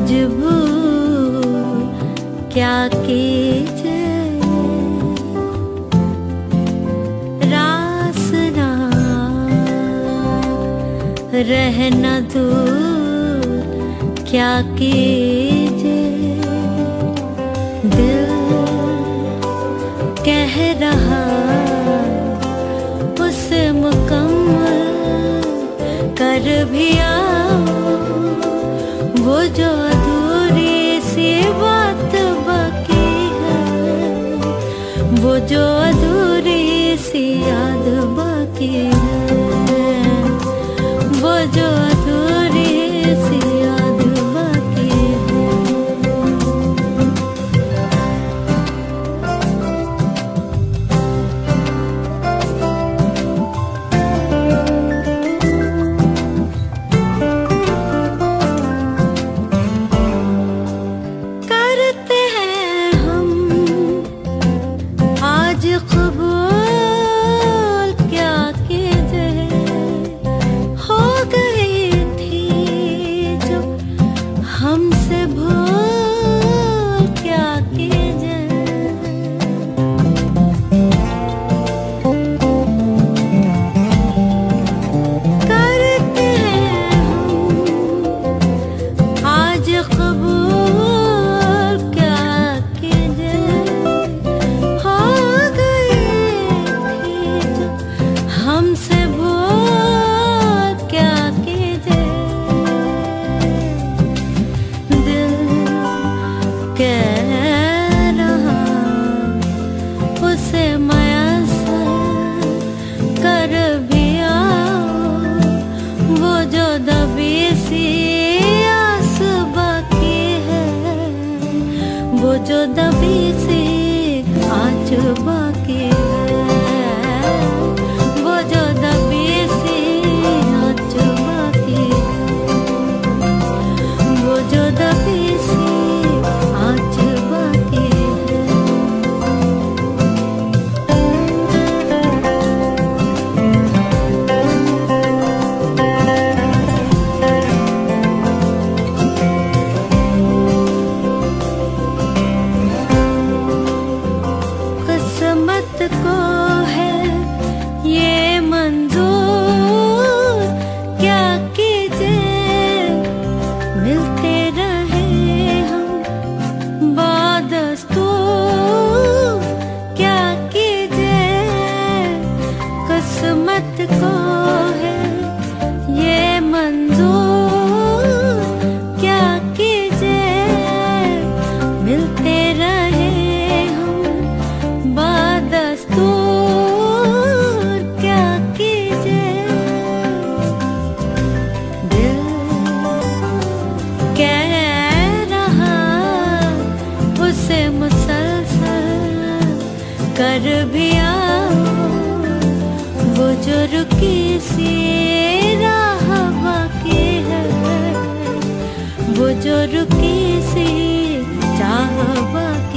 मजबूर क्या कीजिए रासना रहना दूर क्या कीजिए yo. वो जो दबी से आज बाकी दोस्तों क्या कीजिए? किस्मत को कर भी आओ। वो जो रुकी सी राह बाकी है, वो जो रुकी सी चाह बाकी